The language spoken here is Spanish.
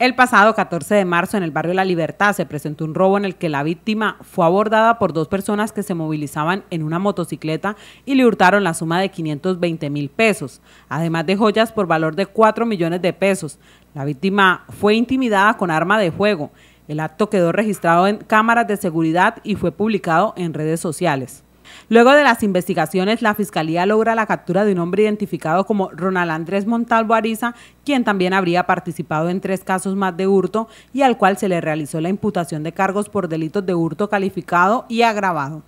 El pasado 14 de marzo en el barrio La Libertad se presentó un robo en el que la víctima fue abordada por dos personas que se movilizaban en una motocicleta y le hurtaron la suma de 520 mil pesos, además de joyas por valor de 4 millones de pesos. La víctima fue intimidada con arma de fuego. El acto quedó registrado en cámaras de seguridad y fue publicado en redes sociales. Luego de las investigaciones, la Fiscalía logra la captura de un hombre identificado como Ronald Andrés Montalvo Ariza, quien también habría participado en tres casos más de hurto y al cual se le realizó la imputación de cargos por delitos de hurto calificado y agravado.